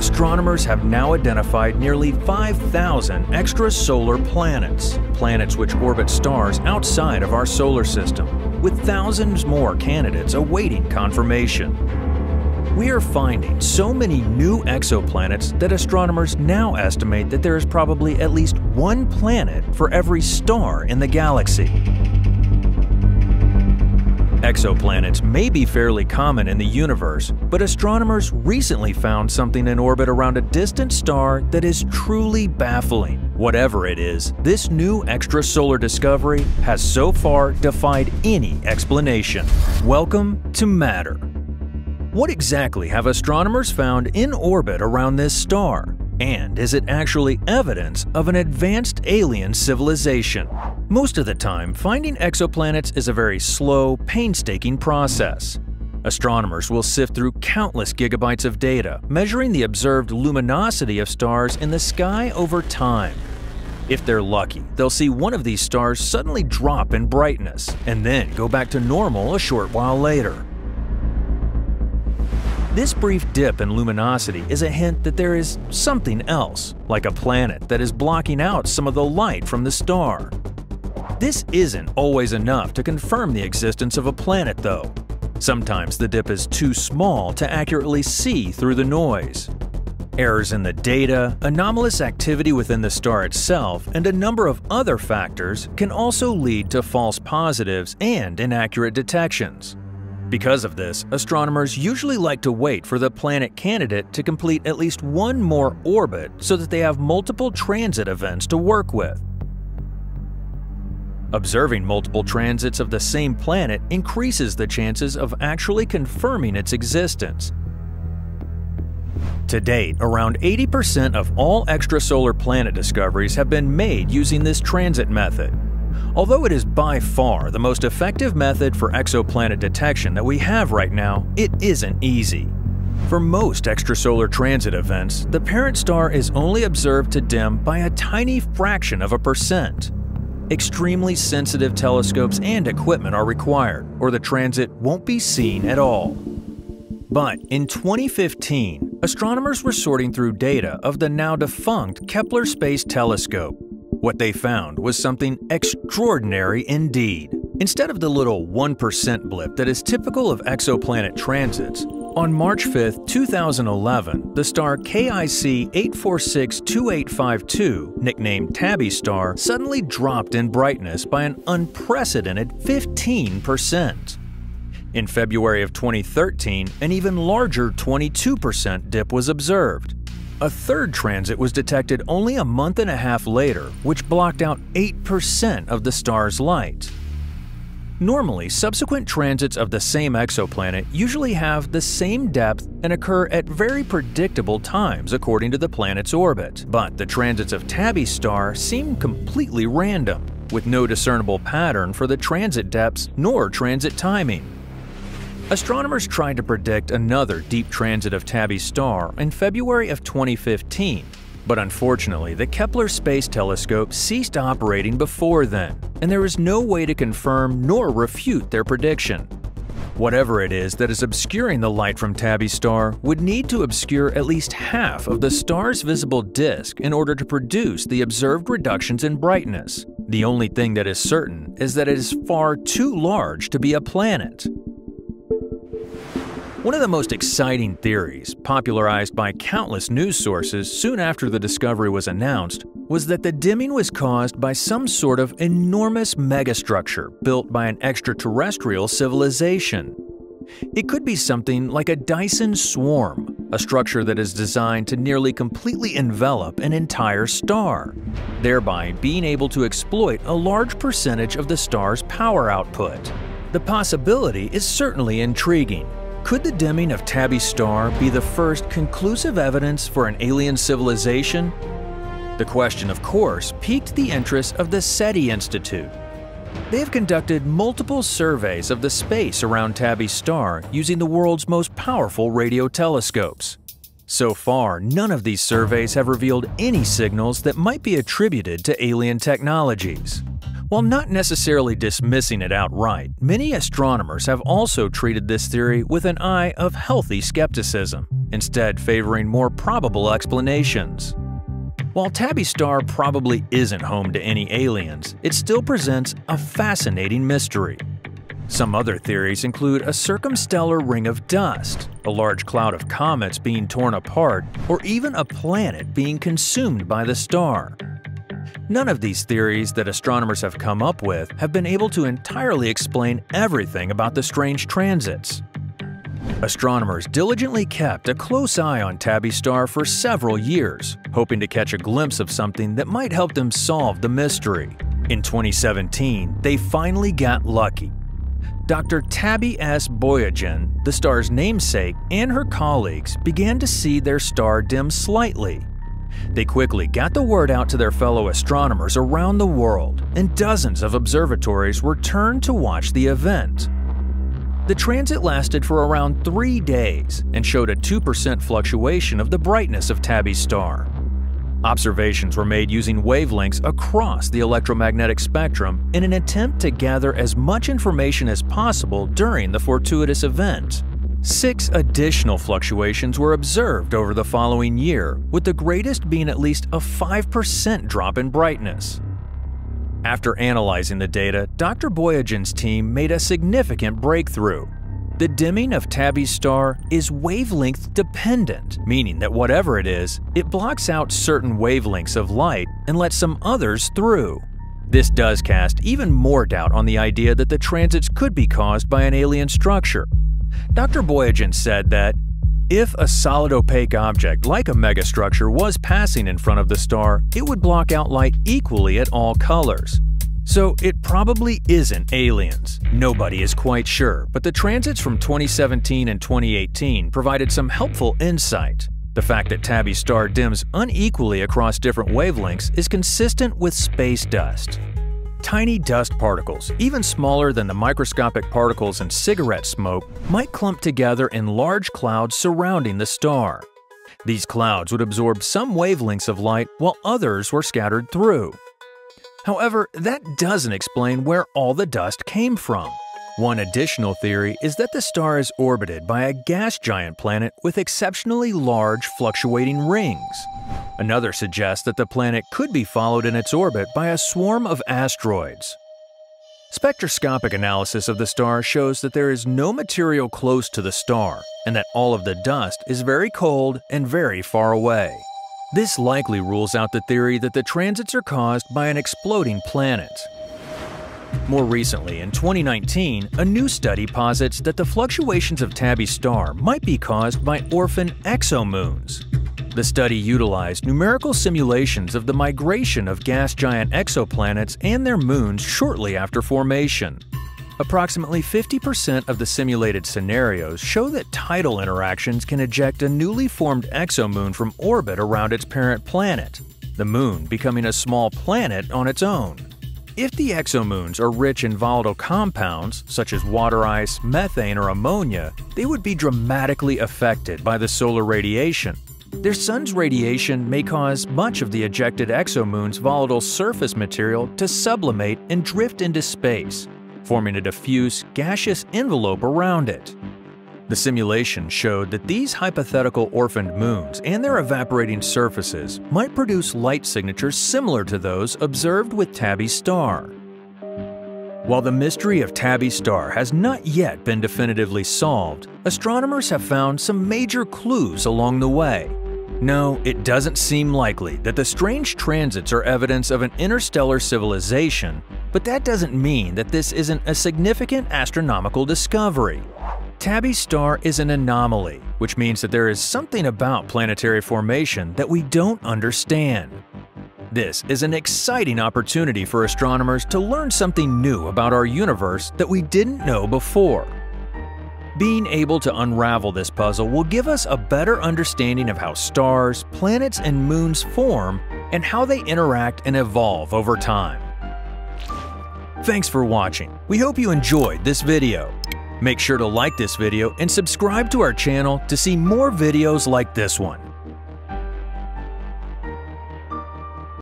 astronomers have now identified nearly 5,000 extrasolar planets, planets which orbit stars outside of our solar system, with thousands more candidates awaiting confirmation. We are finding so many new exoplanets that astronomers now estimate that there is probably at least one planet for every star in the galaxy. Exoplanets may be fairly common in the universe, but astronomers recently found something in orbit around a distant star that is truly baffling. Whatever it is, this new extrasolar discovery has so far defied any explanation. Welcome to Matter. What exactly have astronomers found in orbit around this star? And is it actually evidence of an advanced alien civilization? Most of the time, finding exoplanets is a very slow, painstaking process. Astronomers will sift through countless gigabytes of data, measuring the observed luminosity of stars in the sky over time. If they're lucky, they'll see one of these stars suddenly drop in brightness and then go back to normal a short while later. This brief dip in luminosity is a hint that there is something else, like a planet that is blocking out some of the light from the star. This isn't always enough to confirm the existence of a planet, though. Sometimes the dip is too small to accurately see through the noise. Errors in the data, anomalous activity within the star itself, and a number of other factors can also lead to false positives and inaccurate detections. Because of this, astronomers usually like to wait for the planet candidate to complete at least one more orbit so that they have multiple transit events to work with. Observing multiple transits of the same planet increases the chances of actually confirming its existence. To date, around 80% of all extrasolar planet discoveries have been made using this transit method. Although it is by far the most effective method for exoplanet detection that we have right now, it isn't easy. For most extrasolar transit events, the parent star is only observed to dim by a tiny fraction of a percent. Extremely sensitive telescopes and equipment are required, or the transit won't be seen at all. But in 2015, astronomers were sorting through data of the now defunct Kepler Space Telescope what they found was something extraordinary indeed. Instead of the little 1% blip that is typical of exoplanet transits, on March 5, 2011, the star KIC 8462852, nicknamed Tabby Star, suddenly dropped in brightness by an unprecedented 15%. In February of 2013, an even larger 22% dip was observed. A third transit was detected only a month and a half later, which blocked out 8% of the star's light. Normally, subsequent transits of the same exoplanet usually have the same depth and occur at very predictable times according to the planet's orbit. But the transits of Tabby's star seem completely random, with no discernible pattern for the transit depths nor transit timing. Astronomers tried to predict another deep transit of Tabby's star in February of 2015, but unfortunately the Kepler Space Telescope ceased operating before then, and there is no way to confirm nor refute their prediction. Whatever it is that is obscuring the light from Tabby's star would need to obscure at least half of the star's visible disk in order to produce the observed reductions in brightness. The only thing that is certain is that it is far too large to be a planet. One of the most exciting theories, popularized by countless news sources soon after the discovery was announced, was that the dimming was caused by some sort of enormous megastructure built by an extraterrestrial civilization. It could be something like a Dyson swarm, a structure that is designed to nearly completely envelop an entire star, thereby being able to exploit a large percentage of the star's power output. The possibility is certainly intriguing, could the dimming of Tabby's star be the first conclusive evidence for an alien civilization? The question, of course, piqued the interest of the SETI Institute. They have conducted multiple surveys of the space around Tabby's star using the world's most powerful radio telescopes. So far, none of these surveys have revealed any signals that might be attributed to alien technologies. While not necessarily dismissing it outright, many astronomers have also treated this theory with an eye of healthy skepticism, instead favoring more probable explanations. While Tabby Star probably isn't home to any aliens, it still presents a fascinating mystery. Some other theories include a circumstellar ring of dust, a large cloud of comets being torn apart, or even a planet being consumed by the star. None of these theories that astronomers have come up with have been able to entirely explain everything about the strange transits. Astronomers diligently kept a close eye on Tabby Star for several years, hoping to catch a glimpse of something that might help them solve the mystery. In 2017, they finally got lucky Dr. Tabby S. Boyajian, the star's namesake, and her colleagues began to see their star dim slightly. They quickly got the word out to their fellow astronomers around the world, and dozens of observatories were turned to watch the event. The transit lasted for around three days and showed a 2% fluctuation of the brightness of Tabby's star. Observations were made using wavelengths across the electromagnetic spectrum in an attempt to gather as much information as possible during the fortuitous event. Six additional fluctuations were observed over the following year, with the greatest being at least a 5% drop in brightness. After analyzing the data, Dr. Boyajian's team made a significant breakthrough the dimming of Tabby's star is wavelength dependent, meaning that whatever it is, it blocks out certain wavelengths of light and lets some others through. This does cast even more doubt on the idea that the transits could be caused by an alien structure. Dr. Boyajian said that if a solid opaque object like a megastructure was passing in front of the star, it would block out light equally at all colors. So it probably isn't aliens. Nobody is quite sure, but the transits from 2017 and 2018 provided some helpful insight. The fact that Tabby's star dims unequally across different wavelengths is consistent with space dust. Tiny dust particles, even smaller than the microscopic particles in cigarette smoke, might clump together in large clouds surrounding the star. These clouds would absorb some wavelengths of light while others were scattered through. However, that doesn't explain where all the dust came from. One additional theory is that the star is orbited by a gas giant planet with exceptionally large fluctuating rings. Another suggests that the planet could be followed in its orbit by a swarm of asteroids. Spectroscopic analysis of the star shows that there is no material close to the star and that all of the dust is very cold and very far away. This likely rules out the theory that the transits are caused by an exploding planet. More recently, in 2019, a new study posits that the fluctuations of Tabby's star might be caused by orphan exomoons. The study utilized numerical simulations of the migration of gas giant exoplanets and their moons shortly after formation. Approximately 50% of the simulated scenarios show that tidal interactions can eject a newly formed exomoon from orbit around its parent planet, the moon becoming a small planet on its own. If the exomoons are rich in volatile compounds, such as water ice, methane, or ammonia, they would be dramatically affected by the solar radiation. Their sun's radiation may cause much of the ejected exomoon's volatile surface material to sublimate and drift into space, forming a diffuse, gaseous envelope around it. The simulation showed that these hypothetical orphaned moons and their evaporating surfaces might produce light signatures similar to those observed with Tabby's star. While the mystery of Tabby's star has not yet been definitively solved, astronomers have found some major clues along the way. No, it doesn't seem likely that the strange transits are evidence of an interstellar civilization, but that doesn't mean that this isn't a significant astronomical discovery. Tabby's star is an anomaly, which means that there is something about planetary formation that we don't understand. This is an exciting opportunity for astronomers to learn something new about our universe that we didn't know before. Being able to unravel this puzzle will give us a better understanding of how stars, planets, and moons form and how they interact and evolve over time. Thanks for watching. We hope you enjoyed this video. Make sure to like this video and subscribe to our channel to see more videos like this one.